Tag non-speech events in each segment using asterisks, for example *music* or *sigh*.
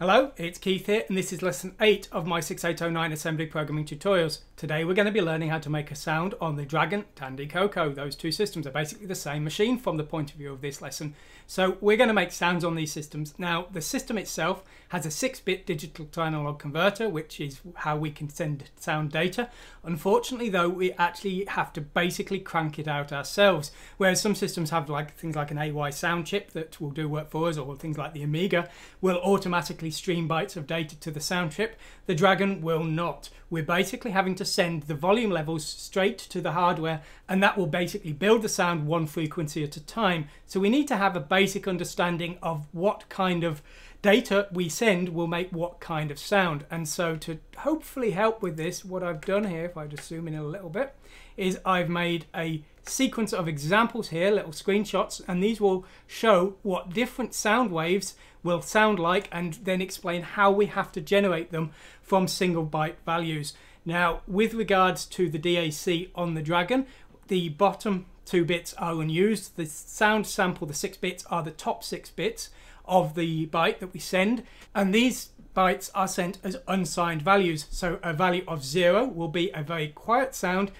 Hello, it's Keith here, and this is lesson 8 of my 6809 assembly programming tutorials. Today we're going to be learning how to make a sound on the Dragon Tandy Coco. Those two systems are basically the same machine from the point of view of this lesson. So we're going to make sounds on these systems. Now the system itself has a 6-bit digital to analog converter, which is how we can send sound data. Unfortunately though, we actually have to basically crank it out ourselves, whereas some systems have like things like an AY sound chip that will do work for us, or things like the Amiga will automatically stream bytes of data to the sound chip. The Dragon will not. We're basically having to send the volume levels straight to the hardware and that will basically build the sound one frequency at a time. So we need to have a basic understanding of what kind of data we send will make what kind of sound. And so to hopefully help with this, what I've done here, if I just zoom in a little bit, is I've made a sequence of examples here, little screenshots, and these will show what different sound waves will sound like and then explain how we have to generate them from single byte values. Now, with regards to the DAC on the Dragon, the bottom two bits are unused. The sound sample, the six bits, are the top six bits of the byte that we send. And these bytes are sent as unsigned values. So a value of zero will be a very quiet sound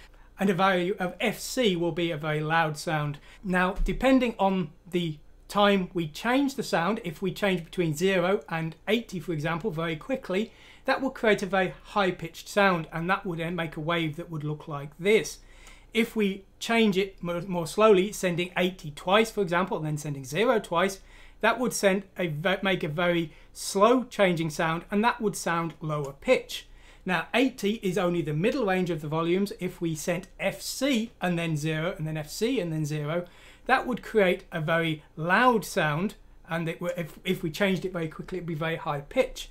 and a value of FC will be a very loud sound. Now, depending on the time we change the sound, if we change between 0 and 80 for example very quickly, that will create a very high pitched sound and that would then make a wave that would look like this. If we change it more slowly, sending 80 twice for example and then sending 0 twice, that would send a make a very slow changing sound and that would sound lower pitch. Now 80 is only the middle range of the volumes. If we sent FC and then 0 and then FC and then 0, that would create a very loud sound and it, if, if we changed it very quickly it would be very high pitch.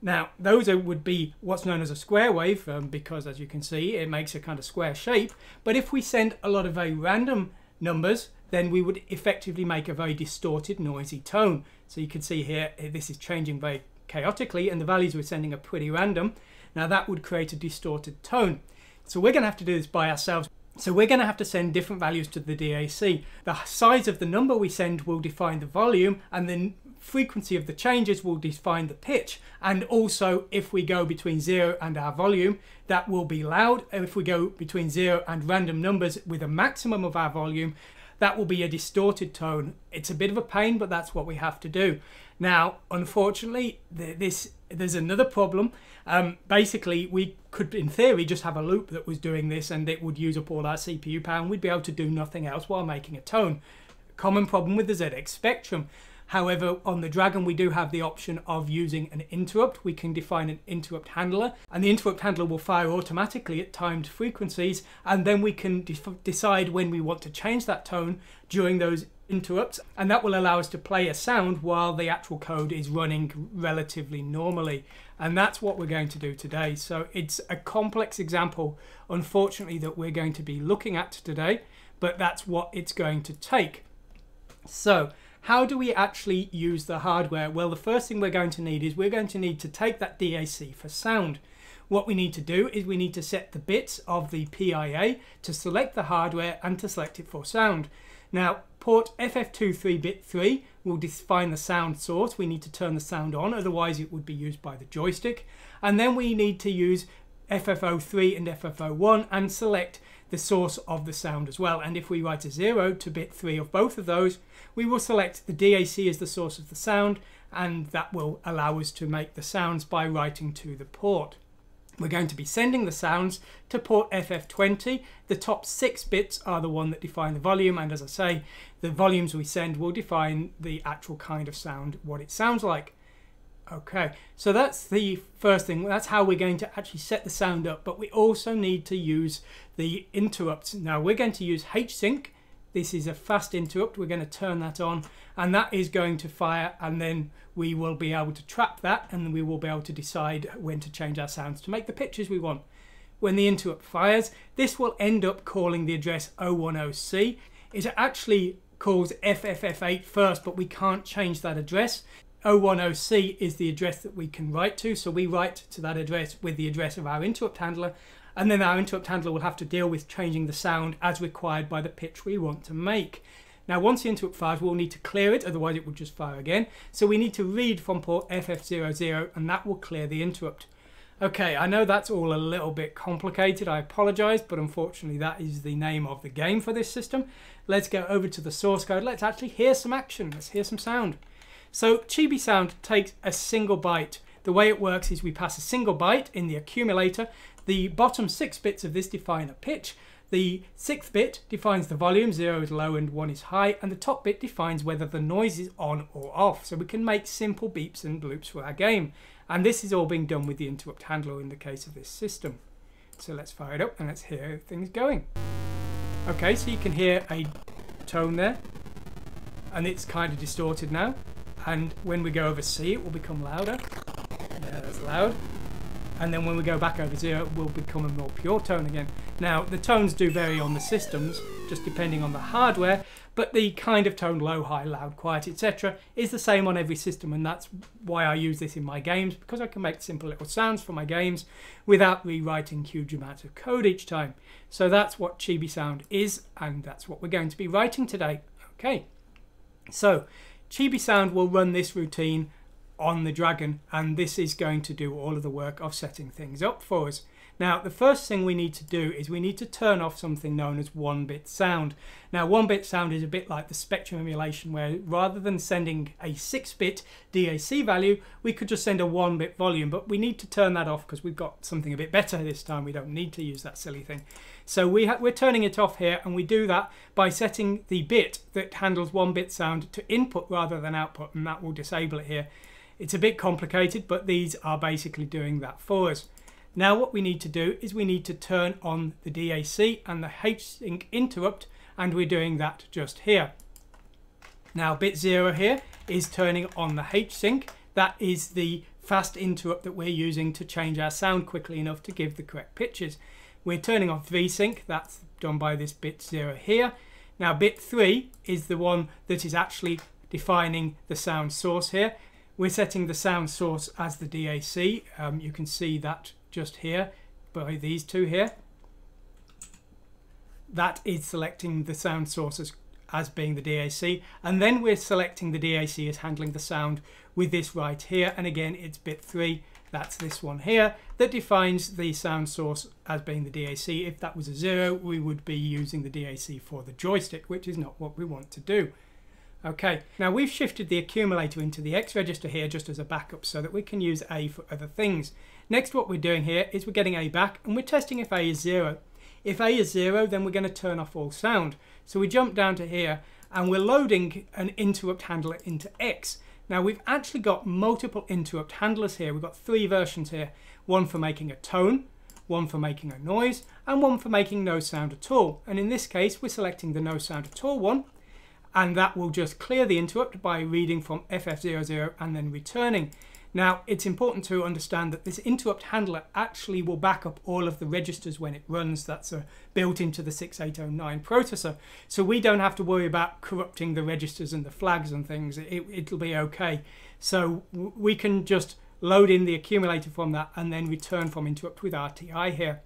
Now those are, would be what's known as a square wave um, because as you can see it makes a kind of square shape but if we send a lot of very random numbers then we would effectively make a very distorted noisy tone. So you can see here eh, this is changing very chaotically and the values we're sending are pretty random. Now that would create a distorted tone. So we're going to have to do this by ourselves. So we're going to have to send different values to the DAC. The size of the number we send will define the volume and the frequency of the changes will define the pitch. And also if we go between zero and our volume, that will be loud. If we go between zero and random numbers with a maximum of our volume, that will be a distorted tone. It's a bit of a pain, but that's what we have to do. Now, unfortunately, this there's another problem. Um, basically, we could, in theory, just have a loop that was doing this and it would use up all our CPU power and we'd be able to do nothing else while making a tone. Common problem with the ZX Spectrum. However, on the Dragon, we do have the option of using an interrupt. We can define an interrupt handler, and the interrupt handler will fire automatically at timed frequencies, and then we can de decide when we want to change that tone during those interrupts, and that will allow us to play a sound while the actual code is running relatively normally. And that's what we're going to do today. So it's a complex example, unfortunately, that we're going to be looking at today, but that's what it's going to take. So how do we actually use the hardware? Well, the first thing we're going to need is we're going to need to take that DAC for sound. What we need to do is we need to set the bits of the PIA to select the hardware and to select it for sound. Now, port FF2 3-bit 3 will define the sound source. We need to turn the sound on, otherwise it would be used by the joystick. And then we need to use FF03 and FF01 and select the source of the sound as well. And if we write a 0 to bit 3 of both of those, we will select the DAC as the source of the sound and that will allow us to make the sounds by writing to the port. We're going to be sending the sounds to port FF20. The top six bits are the one that define the volume and as I say, the volumes we send will define the actual kind of sound, what it sounds like. Okay, so that's the first thing. That's how we're going to actually set the sound up, but we also need to use the interrupts. Now we're going to use HSync. This is a fast interrupt. We're going to turn that on and that is going to fire and then we will be able to trap that and we will be able to decide when to change our sounds to make the pitches we want. When the interrupt fires, this will end up calling the address 010C. It actually calls FFF8 first, but we can't change that address. 010C is the address that we can write to. So we write to that address with the address of our interrupt handler. And then our interrupt handler will have to deal with changing the sound as required by the pitch we want to make. Now once the interrupt fires, we'll need to clear it, otherwise it will just fire again. So we need to read from port FF00 and that will clear the interrupt. Okay, I know that's all a little bit complicated, I apologise, but unfortunately that is the name of the game for this system. Let's go over to the source code, let's actually hear some action, let's hear some sound. So Chibi Sound takes a single byte. The way it works is we pass a single byte in the accumulator, the bottom six bits of this define a pitch, the sixth bit defines the volume, 0 is low and 1 is high, and the top bit defines whether the noise is on or off. So we can make simple beeps and bloops for our game. And this is all being done with the interrupt handler in the case of this system. So let's fire it up and let's hear things going. Okay, so you can hear a tone there. And it's kind of distorted now. And when we go over C, it will become louder. Yeah, that's loud. And then when we go back over zero, it will become a more pure tone again. Now, the tones do vary on the systems, just depending on the hardware, but the kind of tone low, high, loud, quiet, etc. is the same on every system, and that's why I use this in my games, because I can make simple little sounds for my games without rewriting huge amounts of code each time. So that's what Chibi Sound is, and that's what we're going to be writing today. Okay, so Chibi Sound will run this routine on the Dragon, and this is going to do all of the work of setting things up for us. Now, the first thing we need to do is we need to turn off something known as one-bit sound. Now, one-bit sound is a bit like the spectrum emulation, where rather than sending a 6-bit DAC value, we could just send a one-bit volume, but we need to turn that off because we've got something a bit better this time. We don't need to use that silly thing. So we we're turning it off here, and we do that by setting the bit that handles one-bit sound to input rather than output, and that will disable it here. It's a bit complicated, but these are basically doing that for us. Now what we need to do is we need to turn on the DAC and the H-Sync interrupt and we're doing that just here. Now bit 0 here is turning on the H-Sync. That is the fast interrupt that we're using to change our sound quickly enough to give the correct pitches. We're turning off V-Sync, that's done by this bit 0 here. Now bit 3 is the one that is actually defining the sound source here. We're setting the sound source as the DAC. Um, you can see that just here by these two here. That is selecting the sound source as, as being the DAC and then we're selecting the DAC as handling the sound with this right here and again it's bit 3 that's this one here that defines the sound source as being the DAC. If that was a 0 we would be using the DAC for the joystick which is not what we want to do. Okay, now we've shifted the accumulator into the X register here just as a backup so that we can use A for other things. Next what we're doing here is we're getting A back and we're testing if A is 0. If A is 0 then we're going to turn off all sound. So we jump down to here and we're loading an interrupt handler into X. Now we've actually got multiple interrupt handlers here. We've got three versions here. One for making a tone, one for making a noise, and one for making no sound at all. And in this case, we're selecting the no sound at all one and that will just clear the interrupt by reading from FF00 and then returning. Now, it's important to understand that this interrupt handler actually will back up all of the registers when it runs. That's uh, built into the 6809 processor. So we don't have to worry about corrupting the registers and the flags and things. It, it'll be okay. So we can just load in the accumulator from that and then return from interrupt with RTI here.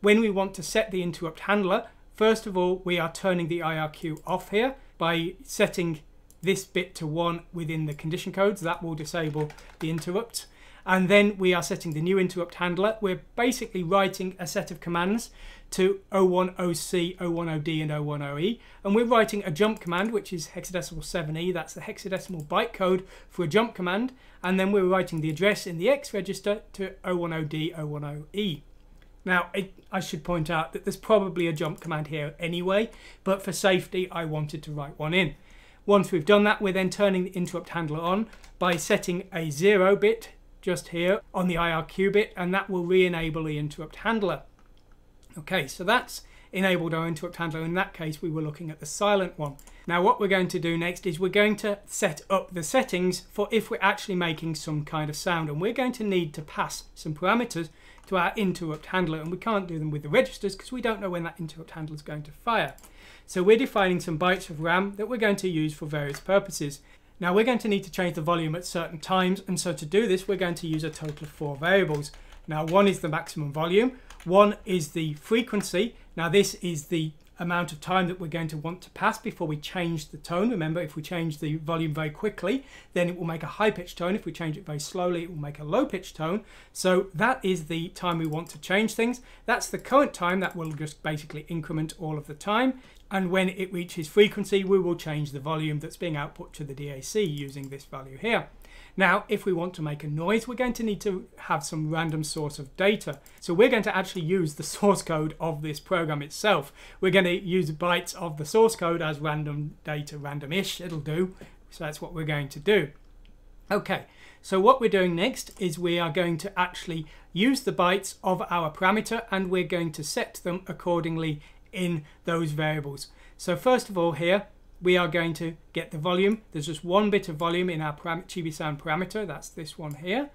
When we want to set the interrupt handler, first of all, we are turning the IRQ off here by setting this bit to 1 within the condition codes. That will disable the interrupt. And then we are setting the new interrupt handler. We're basically writing a set of commands to 010C, 010D and 010E. And we're writing a jump command, which is hexadecimal 7E. That's the hexadecimal byte code for a jump command. And then we're writing the address in the X register to 010D, 010E. Now, it, I should point out that there's probably a jump command here anyway, but for safety, I wanted to write one in. Once we've done that, we're then turning the interrupt handler on by setting a zero bit just here on the IRQ bit, and that will re-enable the interrupt handler. Okay, so that's enabled our interrupt handler. In that case, we were looking at the silent one. Now what we're going to do next is we're going to set up the settings for if we're actually making some kind of sound. And we're going to need to pass some parameters to our interrupt handler and we can't do them with the registers because we don't know when that interrupt handler is going to fire. So we're defining some bytes of RAM that we're going to use for various purposes. Now we're going to need to change the volume at certain times and so to do this we're going to use a total of four variables. Now one is the maximum volume, one is the frequency, now this is the amount of time that we're going to want to pass before we change the tone. Remember, if we change the volume very quickly, then it will make a high pitched tone. If we change it very slowly, it will make a low pitched tone. So that is the time we want to change things. That's the current time that will just basically increment all of the time. And when it reaches frequency, we will change the volume that's being output to the DAC using this value here. Now, if we want to make a noise, we're going to need to have some random source of data. So we're going to actually use the *laughs* source code of this program itself. We're going to use bytes of the source code as random data, random-ish, it'll do. So that's what we're going to do. Okay, so what we're doing next is we are going to actually use the bytes of our parameter and we're going to set them accordingly in those variables. So first of all here, we are going to get the volume. There's just one bit of volume in our Chibi Sound parameter. That's this one here,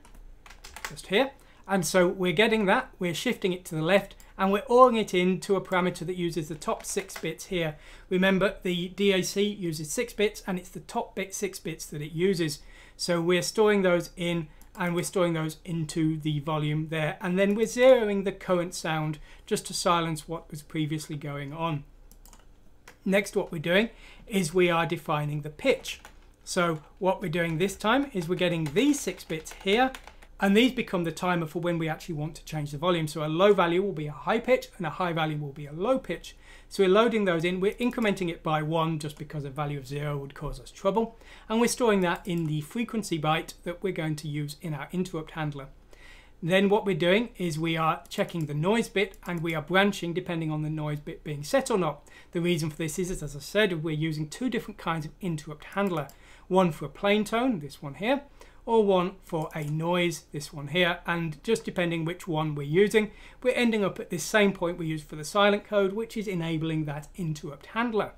just here. And so we're getting that, we're shifting it to the left, and we're ORing it into a parameter that uses the top six bits here. Remember, the DAC uses six bits, and it's the top bit six bits that it uses. So we're storing those in, and we're storing those into the volume there. And then we're zeroing the current sound just to silence what was previously going on. Next, what we're doing is we are defining the pitch. So what we're doing this time is we're getting these six bits here and these become the timer for when we actually want to change the volume. So a low value will be a high pitch and a high value will be a low pitch. So we're loading those in, we're incrementing it by one just because a value of zero would cause us trouble. And we're storing that in the frequency byte that we're going to use in our interrupt handler. Then what we're doing is we are checking the noise bit and we are branching depending on the noise bit being set or not. The reason for this is, as I said, we're using two different kinds of interrupt handler. One for a plain tone, this one here, or one for a noise, this one here. And just depending which one we're using, we're ending up at this same point we used for the silent code, which is enabling that interrupt handler.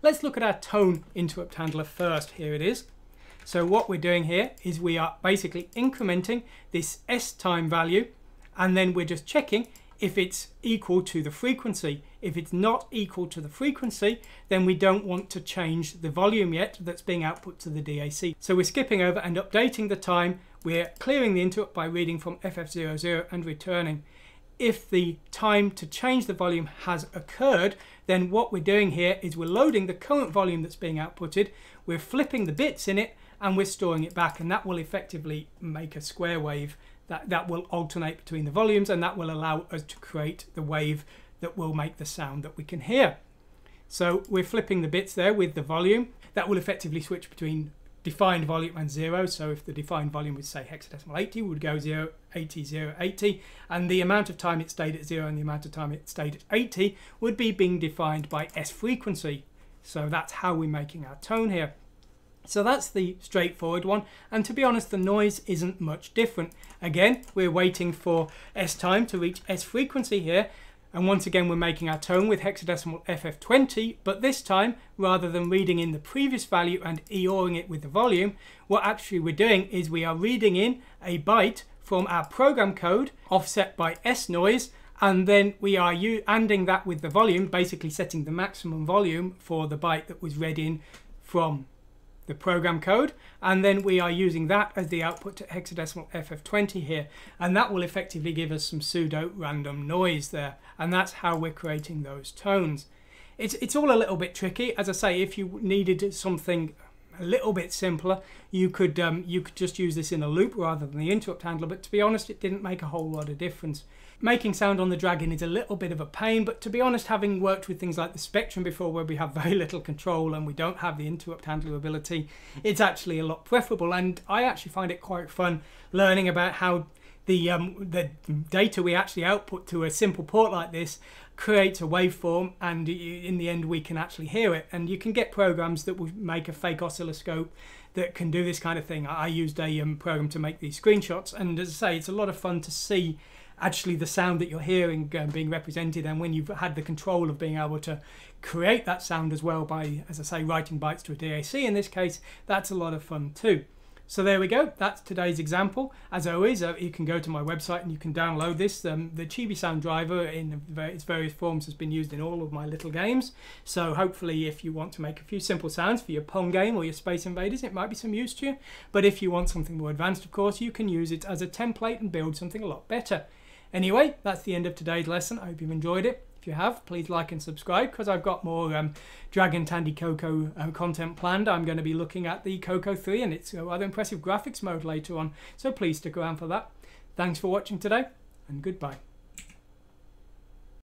Let's look at our tone interrupt handler first. Here it is. So what we're doing here is we are basically incrementing this S time value and then we're just checking if it's equal to the frequency. If it's not equal to the frequency, then we don't want to change the volume yet that's being output to the DAC. So we're skipping over and updating the time. We're clearing the interrupt by reading from FF00 and returning. If the time to change the volume has occurred, then what we're doing here is we're loading the current volume that's being outputted, we're flipping the bits in it, and we're storing it back and that will effectively make a square wave that, that will alternate between the volumes and that will allow us to create the wave that will make the sound that we can hear. So we're flipping the bits there with the volume. That will effectively switch between defined volume and zero. So if the defined volume was say hexadecimal 80, we would go 0, 80, 0, 80. And the amount of time it stayed at zero and the amount of time it stayed at 80 would be being defined by S frequency. So that's how we're making our tone here. So that's the straightforward one. And to be honest, the noise isn't much different. Again, we're waiting for S time to reach S frequency here. And once again, we're making our tone with hexadecimal FF20, but this time, rather than reading in the previous value and EORing it with the volume, what actually we're doing is we are reading in a byte from our program code offset by S noise, and then we are anding that with the volume, basically setting the maximum volume for the byte that was read in from the program code and then we are using that as the output to hexadecimal FF20 here and that will effectively give us some pseudo random noise there and that's how we're creating those tones. It's, it's all a little bit tricky as I say if you needed something a little bit simpler you could um, you could just use this in a loop rather than the interrupt handler but to be honest it didn't make a whole lot of difference Making sound on the Dragon is a little bit of a pain, but to be honest, having worked with things like the Spectrum before where we have *laughs* very little control and we don't have the interrupt handler ability, it's actually a lot preferable. And I actually find it quite fun learning about how the um, the data we actually output to a simple port like this creates a waveform and in the end we can actually hear it and you can get programs that will make a fake oscilloscope that can do this kind of thing I used a um, program to make these screenshots and as I say it's a lot of fun to see actually the sound that you're hearing um, being represented and when you've had the control of being able to create that sound as well by as I say writing bytes to a DAC in this case that's a lot of fun too. So there we go, that's today's example. As always, uh, you can go to my website and you can download this. Um, the Chibi Sound driver in its various forms has been used in all of my little games. So hopefully if you want to make a few simple sounds for your Pong game or your Space Invaders, it might be some use to you. But if you want something more advanced, of course, you can use it as a template and build something a lot better. Anyway, that's the end of today's lesson. I hope you've enjoyed it. If you have, please like and subscribe because I've got more um, Dragon Tandy Coco um, content planned. I'm going to be looking at the Coco 3 and its rather impressive graphics mode later on, so please stick around for that. Thanks for watching today, and goodbye.